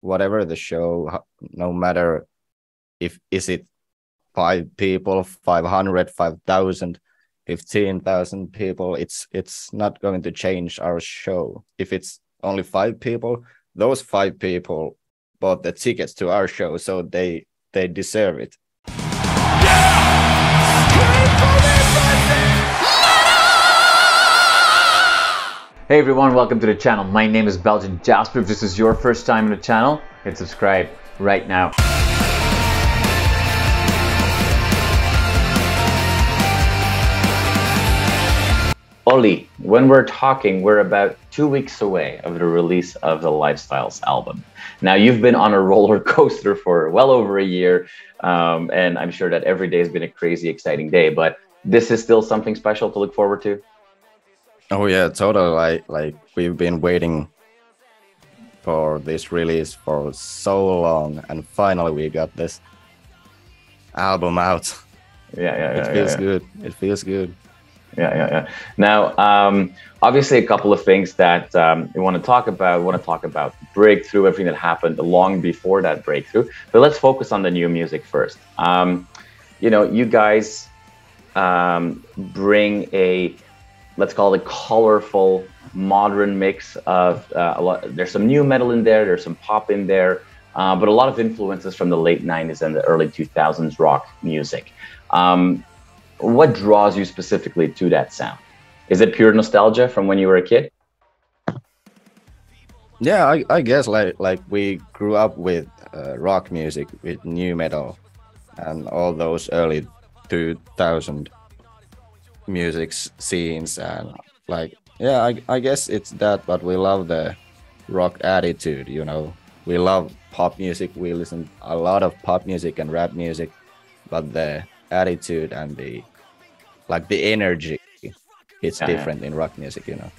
whatever the show, no matter if is it five people, 500, 5,000, 15,000 people, it's it's not going to change our show. If it's only five people, those five people bought the tickets to our show, so they they deserve it. Hey everyone, welcome to the channel. My name is Belgian Jasper. If this is your first time in the channel, hit subscribe right now. Olli, when we're talking, we're about two weeks away of the release of the Lifestyles album. Now, you've been on a roller coaster for well over a year, um, and I'm sure that every day has been a crazy, exciting day, but this is still something special to look forward to? Oh yeah, totally. Like like we've been waiting for this release for so long, and finally we got this album out. Yeah, yeah, yeah. It feels yeah, yeah. good. It feels good. Yeah, yeah, yeah. Now, um, obviously, a couple of things that um, we want to talk about. We want to talk about breakthrough, everything that happened long before that breakthrough. But let's focus on the new music first. Um, you know, you guys um, bring a let's call it a colorful modern mix of uh, lot there's some nu metal in there there's some pop in there uh, but a lot of influences from the late 90s and the early 2000s rock music. Um, what draws you specifically to that sound? Is it pure nostalgia from when you were a kid? Yeah, I, I guess like like we grew up with uh, rock music, with nu metal, and all those early 2000 music scenes, and like yeah, I, I guess it's that. But we love the rock attitude, you know. We love pop music. We listen a lot of pop music and rap music, but the attitude and the like the energy, it's Yeah, different in rock music, you know.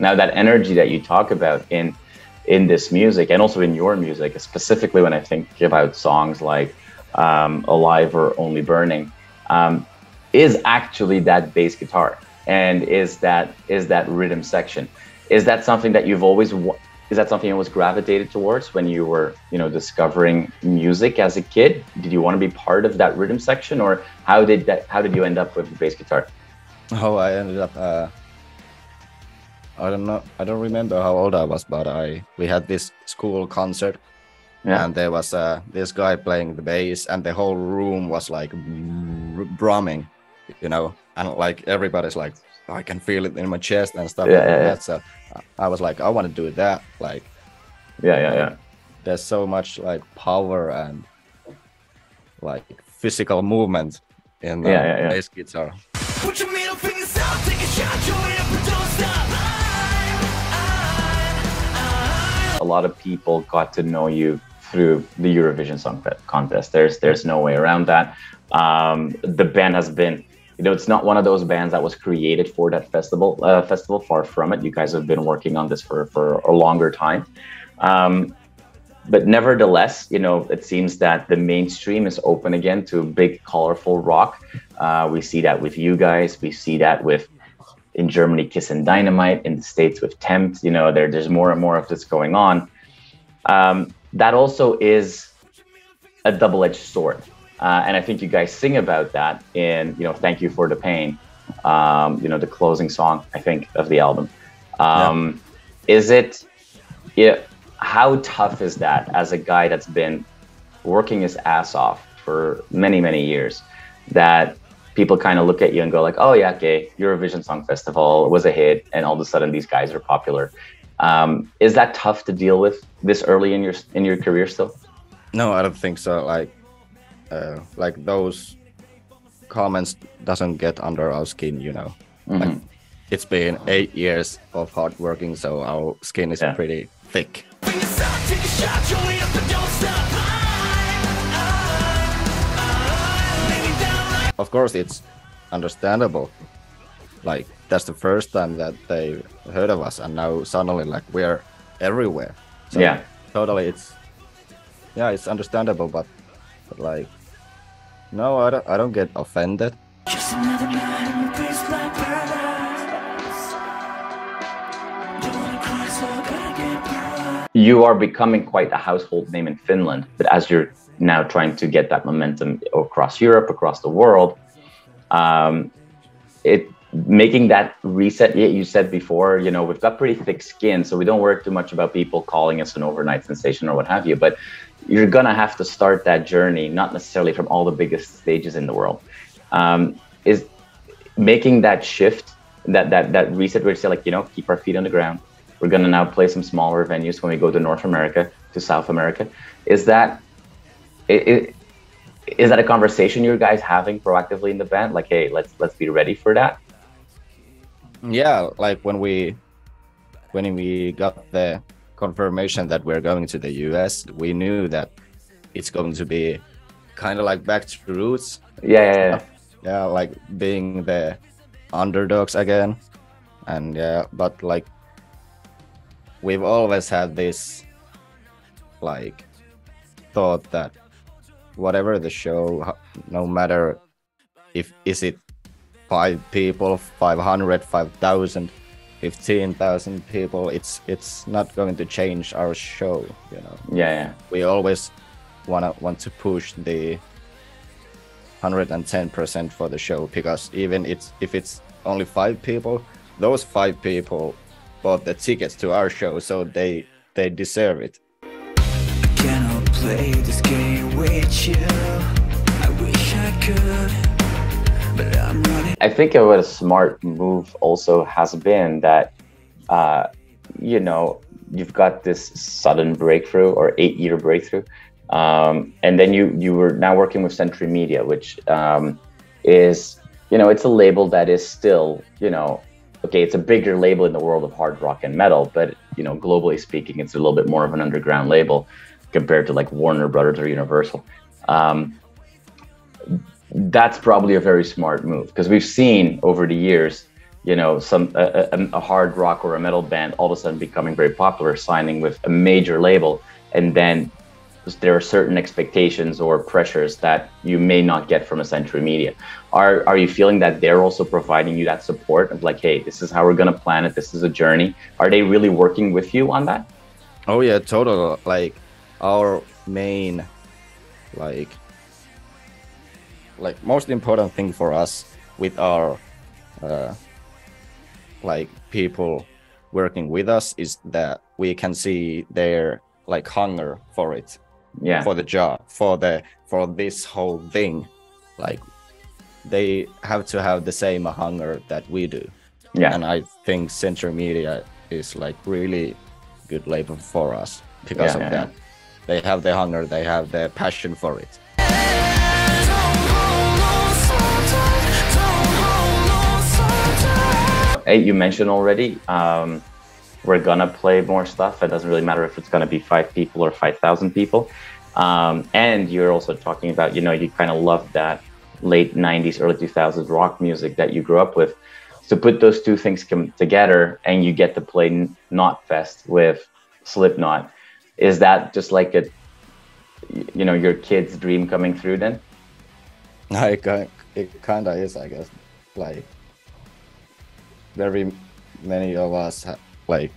now that energy that you talk about in in this music and also in your music specifically when i think about songs like um, alive or only burning um, is actually that bass guitar and is that is that rhythm section. Is that something that you've always wa- is that something you was gravitated towards when you were you know discovering music as a kid? Did you want to be part of that rhythm section or how did that how did you end up with the bass guitar? Oh, I ended up uh I don't know I don't remember how old I was but I we had this school concert. Yeah. And there was uh this guy playing the bass and the whole room was like br- drumming you know? And like everybody's like I can feel it in my chest and stuff Yeah, like yeah, yeah. that so I was like I want to do that like yeah yeah yeah. there's so much like power and like physical movement in the Yeah, yeah, yeah. bass guitar lot of people got to know you through the Eurovision Song Contest. There's there's no way around that. Um, the band has been, you know, it's not one of those bands that was created for that festival. Uh, festival, far from it. You guys have been working on this for for a longer time. Um, but nevertheless, you know, it seems that the mainstream is open again to big, colorful rock. Uh, we see that with you guys. We see that with in Germany, Kissin' Dynamite. In the States, with Tempt. You know, there, there's more and more of this going on. Um, that also is a double-edged sword, uh, and I think you guys sing about that in, you know, "Thank You for the Pain." Um, you know, the closing song, I think, of the album. Um, Is it? Yeah. How tough is that as a guy that's been working his ass off for many, many years? That people kind of look at you and go like, "Oh yeah, okay, Eurovision Song Festival was a hit, and all of a sudden these guys are popular." Um, is that tough to deal with this early in your in your career still? No, I don't think so. Like, uh, like those comments doesn't get under our skin, you know. Like, Mhm. it's been eight years of hard working, so our skin is Yeah. pretty thick. of course it's understandable. Like that's the first time that they heard of us, and now suddenly like we're everywhere. So yeah, totally. It's yeah, it's understandable, but, but like no, I don't. I don't get offended. You are becoming quite a household name in Finland, but as you're now trying to get that momentum across Europe, across the world, um, it making that reset. Yeah, you said before, you know, we've got pretty thick skin, so we don't worry too much about people calling us an overnight sensation or what have you. But you're gonna have to start that journey, not necessarily from all the biggest stages in the world. Um, is making that shift, that that that reset where you say like, you know, keep our feet on the ground. We're gonna now play some smaller venues when we go to North America, to South America. Is that it, it, is that a conversation you guys having proactively in the band? Like, hey, let's let's be ready for that. Yeah, like when we when we got the confirmation that we're going to the US, we knew that it's going to be kind of like back to roots. Yeah, yeah, yeah. Yeah, like being the underdogs again. And yeah, but like we've always had this like thought that whatever the show, no matter if is it five people, 500, 5,000, 15,000 people, it's it's not going to change our show, you know. Yeah, yeah. We always wanna want to push the 110% for the show because even it's if it's only five people, those five people bought the tickets to our show, so they they deserve it. I. I think what a smart move also has been that, uh, you know, you've got this sudden breakthrough or eight-year breakthrough, um, and then you you were now working with Century Media, which um, is, you know, it's a label that is still, you know, okay, it's a bigger label in the world of hard rock and metal, but you know, globally speaking, it's a little bit more of an underground label compared to like Warner Brothers or Universal. Um, that's probably a very smart move because we've seen over the years, you know, some a, a, hard rock or a metal band all of a sudden becoming very popular, signing with a major label, and then there are certain expectations or pressures that you may not get from a Century Media. Are are you feeling that they're also providing you that support of like, hey, this is how we're gonna plan it. This is a journey. Are they really working with you on that? Oh yeah, total. Like our main, like, like most important thing for us with our, uh, like people working with us is that we can see their like hunger for it, Yeah. for the job, for the for this whole thing, like they have to have the same hunger that we do. yeah. and I think Century Media is like really good label for us because Yeah, of yeah, that. They have the hunger, they have the passion for it. Hey, you mentioned already. Um, we're gonna play more stuff. It doesn't really matter if it's gonna be five people or five thousand people. Um, and you're also talking about, you know, you kind of love that late '90s, early 2000s rock music that you grew up with. So put those two things together, and you get to play N- Knotfest with Slipknot, is that just like a, you know, your kid's dream coming through? Then, ki- it kind of is, I guess. Like very many of us, ha- like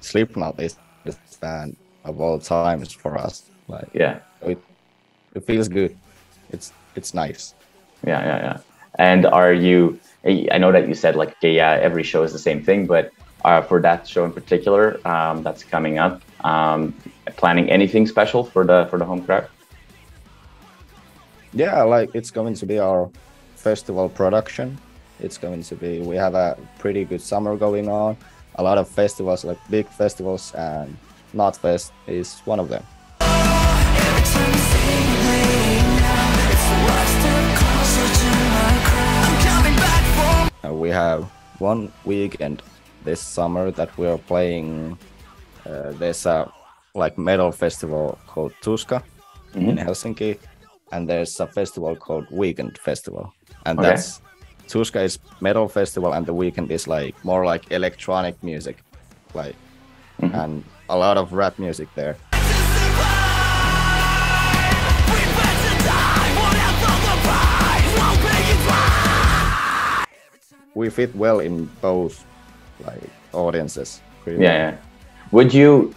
Slipknot is the band of all times for us. Like yeah. it, it feels good. It's it's nice. Yeah, yeah, yeah. And are you? I know that you said like, okay, yeah, every show is the same thing, but uh, for that show in particular, um, that's coming up, um, planning anything special for the for the home crowd? Yeah, like it's going to be our festival production. It's going to be we have a pretty good summer going on. A lot of festivals, like big festivals, and Knotfest is one of them. Uh, we have one weekend this summer that we are playing. Uh, there's a like metal festival called Tuska in Helsinki, and there's a festival called Weekend Festival, and Okay. that's Tuska is metal festival, and the weekend is like more like electronic music, like and a lot of rap music there. We fit well in both like audiences. Yeah, yeah. Would you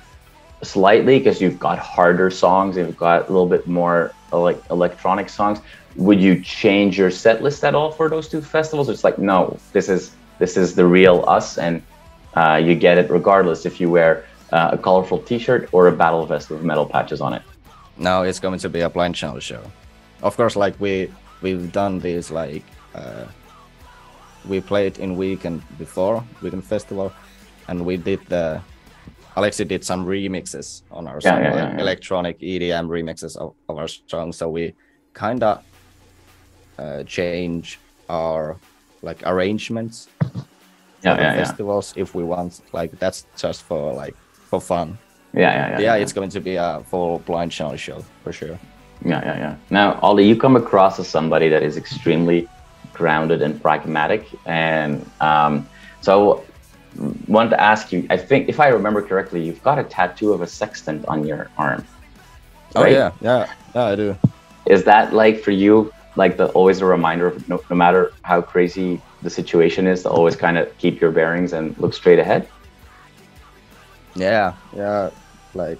slightly because you've got harder songs, you've got a little bit more like electronic songs. Would you change your set list at all for those two festivals? It's like no, this is this is the real us, and uh, you get it regardless if you wear uh, a colorful T-shirt or a battle vest with metal patches on it. No, it's going to be a blind channel show. Of course, like we we've done this like uh, we played in weekend before weekend festival, and we did the Aleksi did some remixes on our Yeah, song, yeah, like yeah, yeah. electronic EDM remixes of, of our song. So we kind of uh, change our like arrangements for Yeah, yeah, yeah, festivals if we want. Like that's just for like for fun. yeah, yeah, yeah. Yeah, it's going to be a full blind channel show for sure. Yeah, yeah, yeah. Now, Olli, you come across as somebody that is extremely grounded and pragmatic, and um, so wanted to ask you. I think, if I remember correctly, you've got a tattoo of a sextant on your arm. Oh yeah, yeah, yeah, I do. Is that like for you, like the always a reminder of no, no matter how crazy the situation is, to always kind of keep your bearings and look straight ahead? Yeah, yeah, like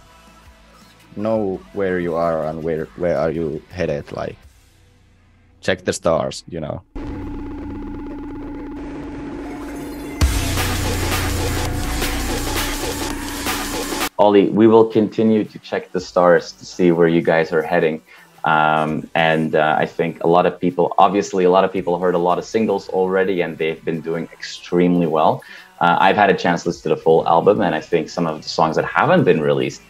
know where you are and where where are you headed. Like check the stars, you know. Olli, we will continue to check the stars to see where you guys are heading. Um, and uh, I think a lot of people, obviously, a lot of people heard a lot of singles already, and they've been doing extremely well. Uh, I've had a chance to listen to the full album, and I think some of the songs that haven't been released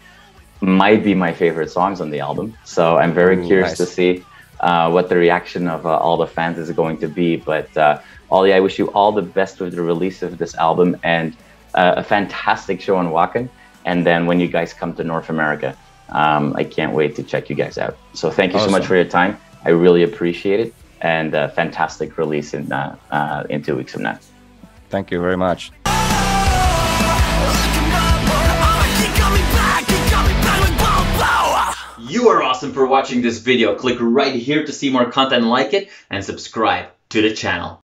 might be my favorite songs on the album. So I'm very Ooh, curious nice. to see uh, what the reaction of uh, all the fans is going to be. But uh, Olli, I wish you all the best with the release of this album and uh, a fantastic show on Wacken. And then when you guys come to North America, um, I can't wait to check you guys out. So thank you so much for your time. I really appreciate it, and uh, fantastic release in uh, uh, in two weeks from now. Thank you very much. You are awesome for watching this video. Click right here to see more content like it and subscribe to the channel.